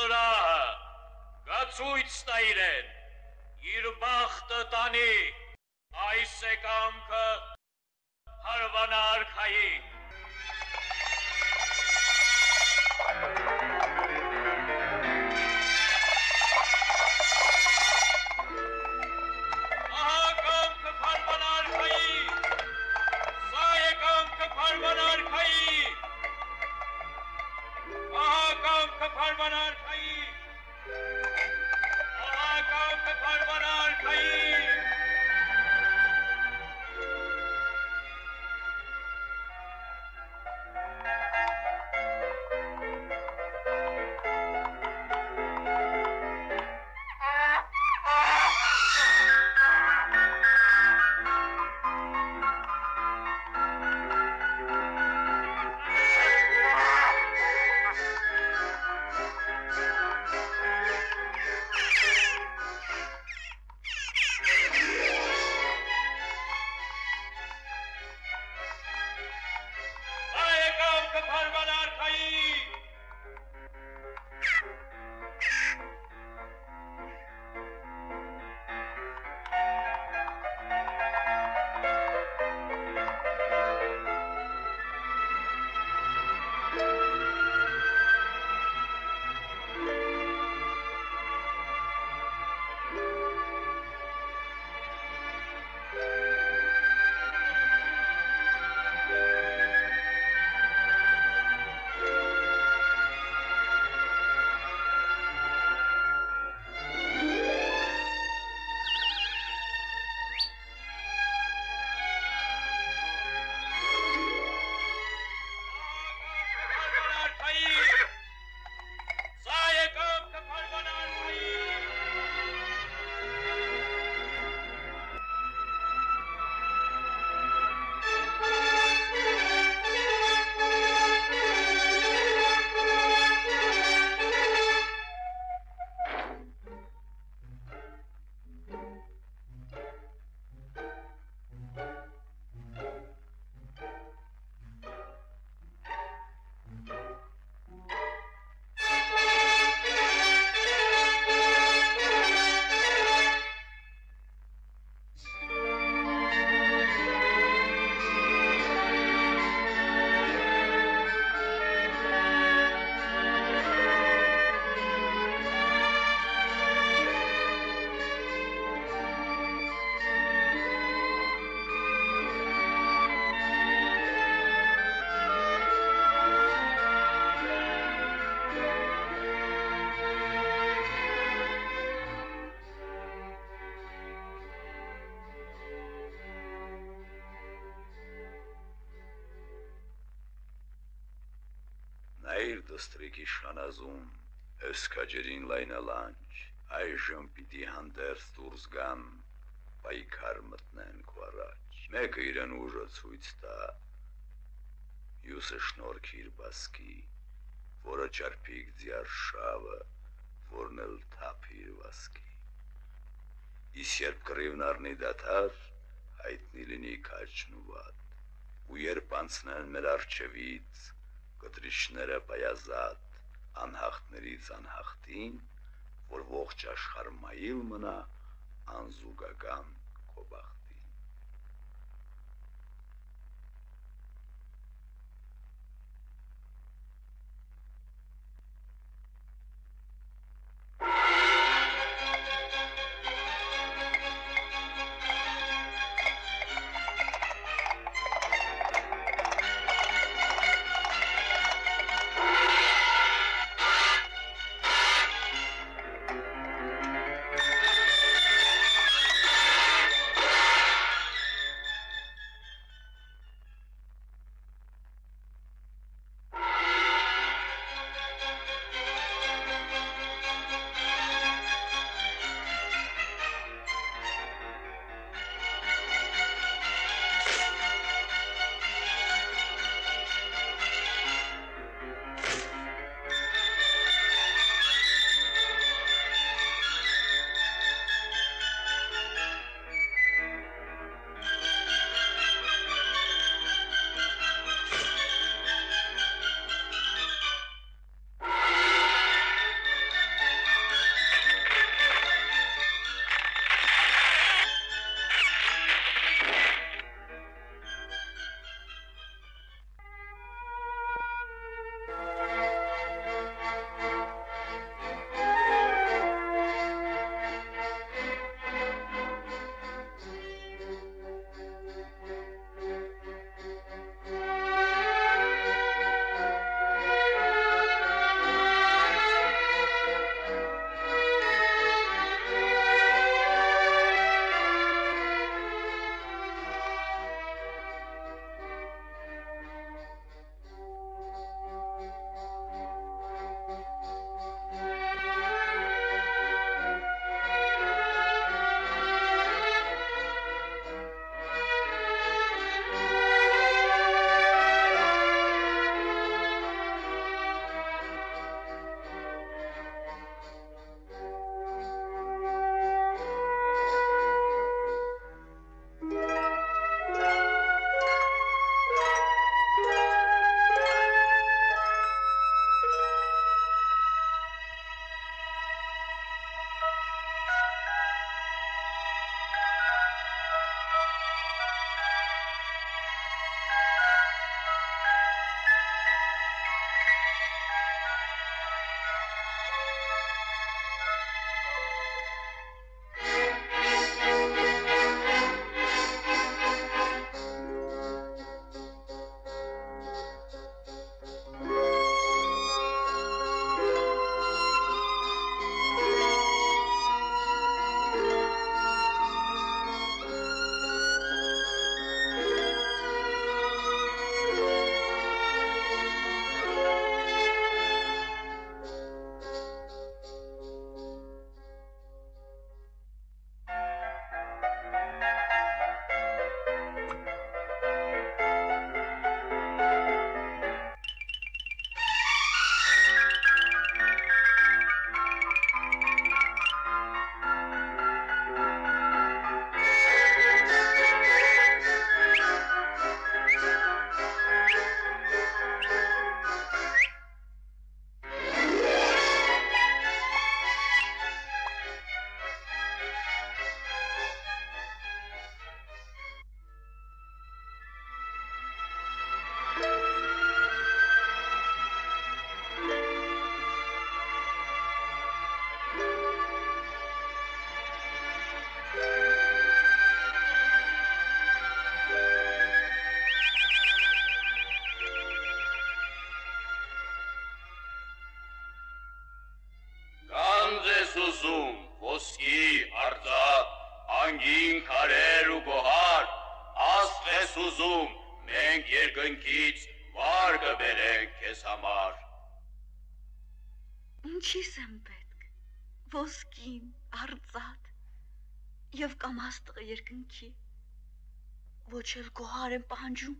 զրահը, գացույց տա իրեն, իր բախտը տանի, այս է կամքը հարվանա դստրիկի շանազում, ես քաջերին լայնալանջ, այժմ պիտի հանդերձ դուրս գան, պայքար մտնեն քո առաջ։ Մեկը իրեն ուժը ցույց տա, յուսը շնորհք իր բասկի, որը ճարպիկ ձյար շավը, որն էլ թափ իր վասկի։ Իս երբ կռիվն առնի դաթար, հայտնի լինի քաչն ու վատ, ու երբ անցնեն մեր արջևից, կտրիշները պայազատ, անհախտներից անհախտին, որ ողջ աշխարհ մայիլ մնա անզուգական քո քեզ համար։ Ինչի՞ս եմ պետք։ Ոսկին, արծաթ եւ կամ աստղը երկնքի։ Ոչ էլ գոհար եմ պահանջում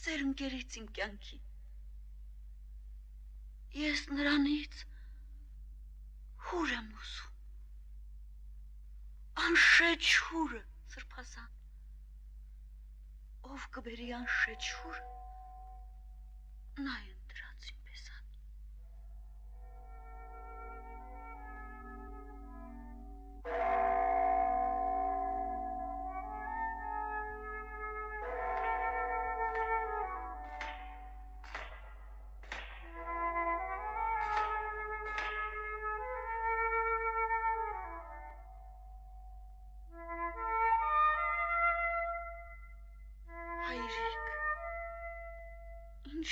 սերնկերից իմ կյանքի։ Ես նրանից հուր եմ ուզում։ Անշեջ հուրը, սրբազան։ Ով կբերի անշեջ հուրը։ Mają rację.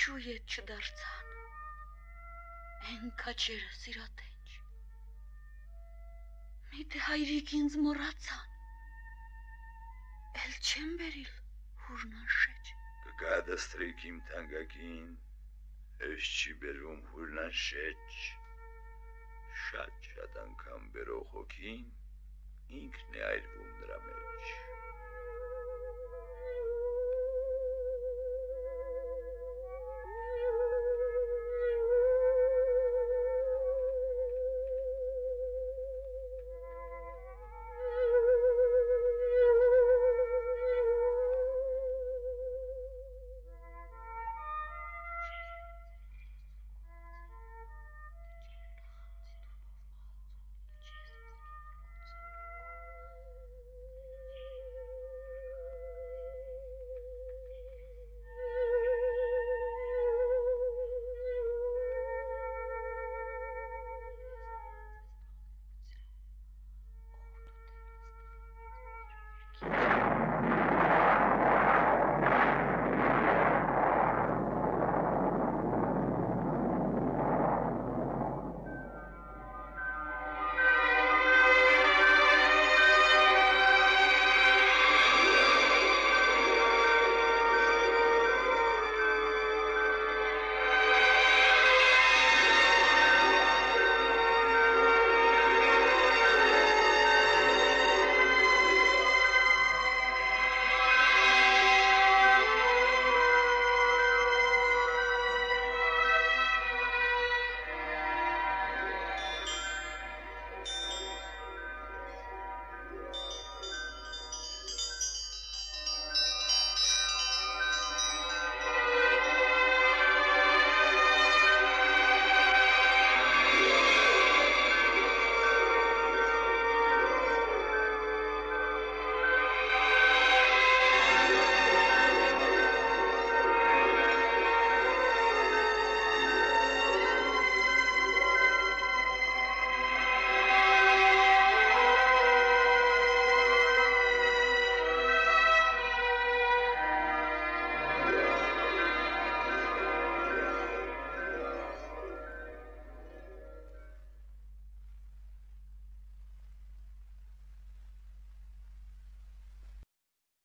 Ինչու ետ չդարձան, են կաչերը սիրատենչ, միթե հայրիկ ինձ մորացան, էլ չեմ բերիլ հուրնան շեջ, Կգադաստրիկ իմ թանկագին, ես չի բերում հուրնան շեջ, շատ շատ անգամ բերող հոգին ինքն է այրվում նրա մեջ։